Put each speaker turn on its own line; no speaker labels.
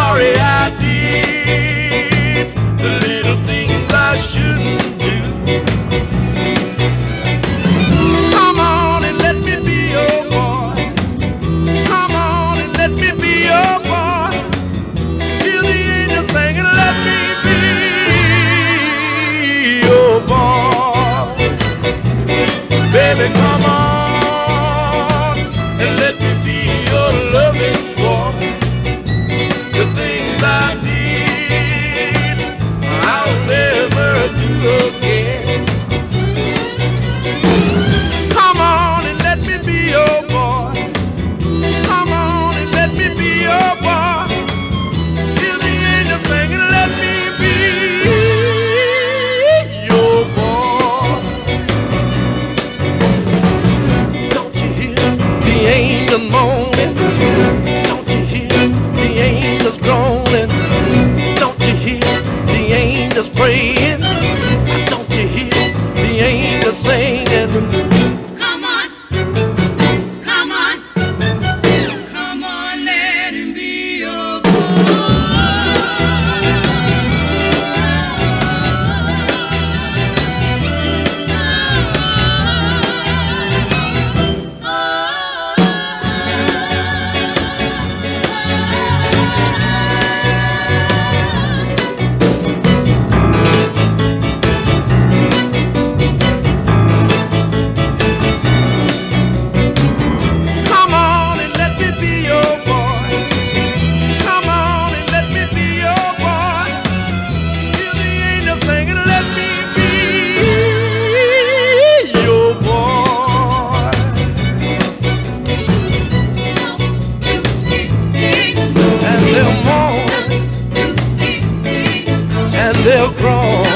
sorry I did the little things I shouldn't do. Come on and let me be your boy. Come on and let me be your boy. Till the angels sing and let me be your boy. Baby, sing still grown.